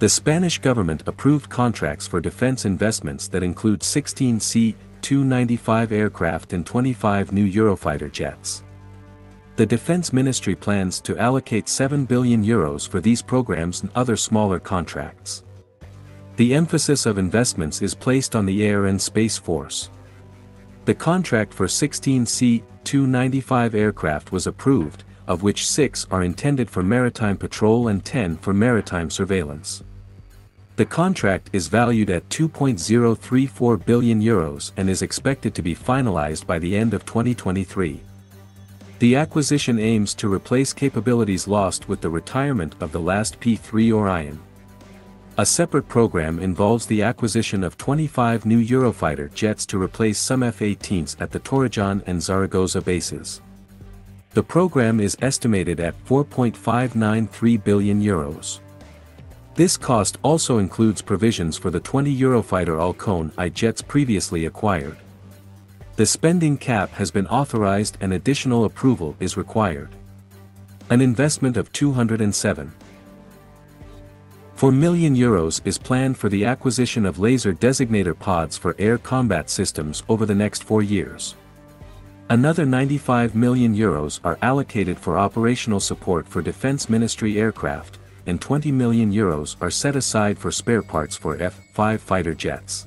The Spanish government approved contracts for defense investments that include 16 C-295 aircraft and 25 new Eurofighter jets. The Defense Ministry plans to allocate 7 billion euros for these programs and other smaller contracts. The emphasis of investments is placed on the Air and Space Force. The contract for 16 C-295 aircraft was approved, of which 6 are intended for maritime patrol and 10 for maritime surveillance. The contract is valued at 2.034 billion euros and is expected to be finalized by the end of 2023. The acquisition aims to replace capabilities lost with the retirement of the last P-3 Orion. A separate program involves the acquisition of 25 new Eurofighter jets to replace some F-18s at the Torrejon and Zaragoza bases. The program is estimated at 4.593 billion euros. This cost also includes provisions for the 20 Eurofighter Halcon I jets previously acquired. The spending cap has been authorized and additional approval is required. An investment of 207 4 million euros is planned for the acquisition of laser designator pods for air combat systems over the next four years. Another 95 million euros are allocated for operational support for Defense Ministry aircraft, and 20 million euros are set aside for spare parts for F-5 fighter jets.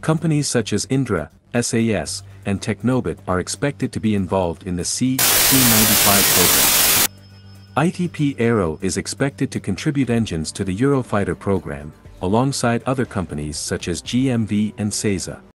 Companies such as Indra, SAS, and Tecnobit are expected to be involved in the C-295 program. ITP Aero is expected to contribute engines to the Eurofighter program, alongside other companies such as GMV and CESA.